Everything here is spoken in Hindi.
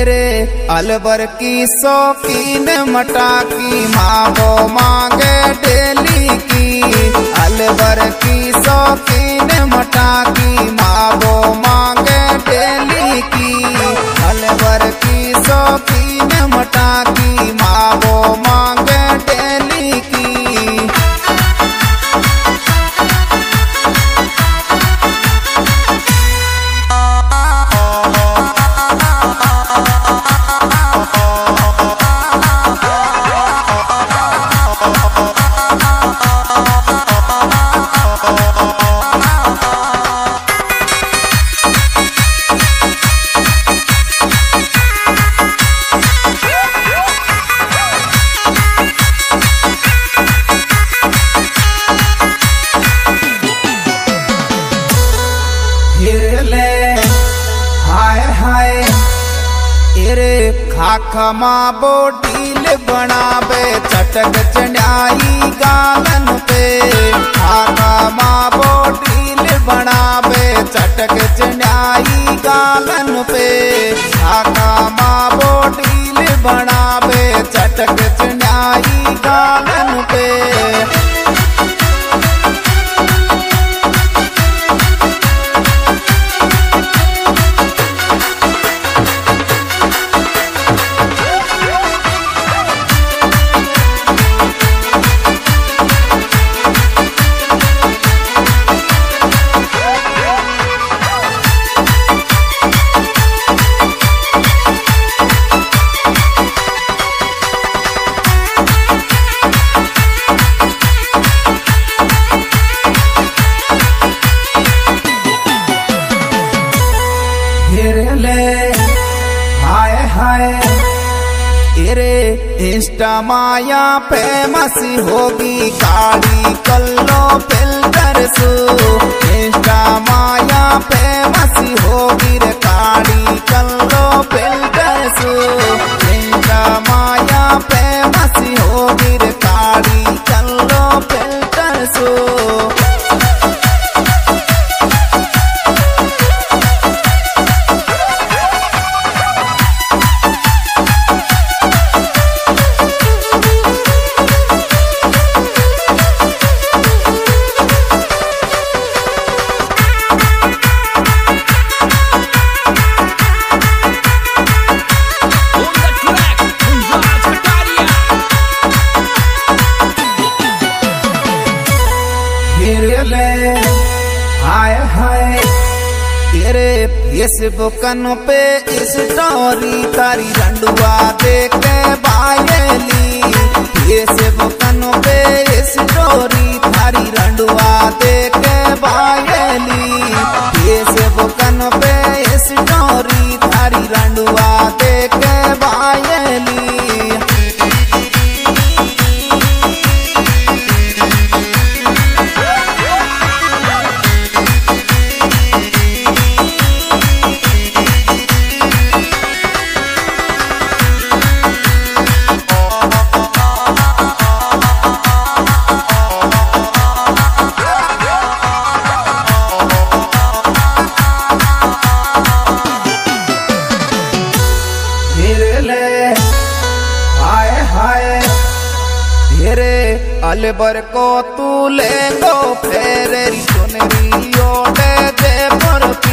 एरे अलबर की शौकीन मटाकी मांगो मांगे डेली की। अलबर की शौकीन मटाकी मांगो एरे खाखमा बोटील बनावे, चटक चढ़ाई गालन पे। खाखमा बोटील बनावे, चटक चढ़ाई गालन पे। खाखमा बोटील बनावे, चटक चढ़ाई गालन हिरले हाय हाय। तेरे इंस्टा माया पे मसी होगी काली कल्लो फ़िल्टर सु इंस्टा माया फ़ेमस हाय हाय। तेरे फेसबुक पे स्टोरी तारी रंडुआ देख के बायली अलबर को तू ले गो फेरे सुनरी ओ दे की अलबर